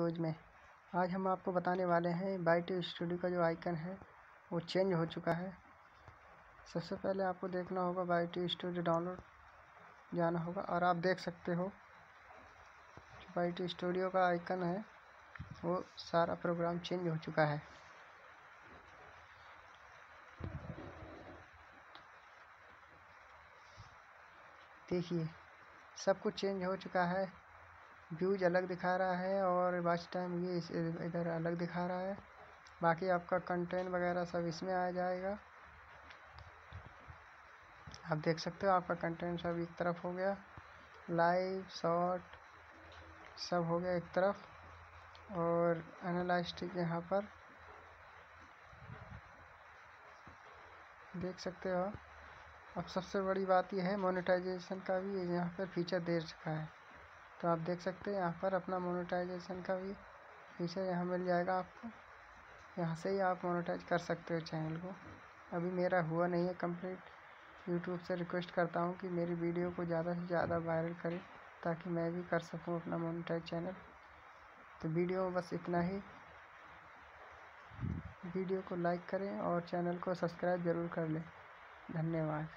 रोज में। आज हम आपको बताने वाले हैं, बाईटी स्टूडियो का जो आइकन है, वो चेंज हो चुका है। सबसे पहले आपको देखना होगा, बाईटी स्टूडियो डाउनलोड जाना होगा और आप देख सकते हो, जो बाईटी स्टूडियो का आइकन है, वो सारा प्रोग्राम चेंज हो चुका है। देखिए, सब कुछ चेंज हो चुका है। व्यूज़ अलग दिखा रहा है और वॉच टाइम ये इधर अलग दिखा रहा है। बाकी आपका कंटेंट वगैरह सब इसमें आ जाएगा। आप देख सकते हो आपका कंटेंट सब एक तरफ़ हो गया। लाइव शॉर्ट सब हो गया एक तरफ़। और एनालाइस्टिक यहाँ पर। देख सकते हो अब सबसे बड़ी बात यह है मोनेटाइजेशन का भी यहाँ पर फीचर दे रखा है। तो आप देख सकते हैं यहाँ पर अपना मोनेटाइजेशन का भी फीचर यहाँ मिल जाएगा आपको। यहाँ से ही आप मोनेटाइज कर सकते हो चैनल को। अभी मेरा हुआ नहीं है कंप्लीट यूट्यूब से रिक्वेस्ट करता हूँ कि मेरी वीडियो को ज़्यादा से ज़्यादा वायरल करें ताकि मैं भी कर सकूँ अपना मोनेटाइज चैनल तो वीडियो में बस इतना ही। वीडियो को लाइक करें और चैनल को सब्सक्राइब ज़रूर कर लें। धन्यवाद।